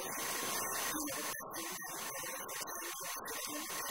ハハハハ!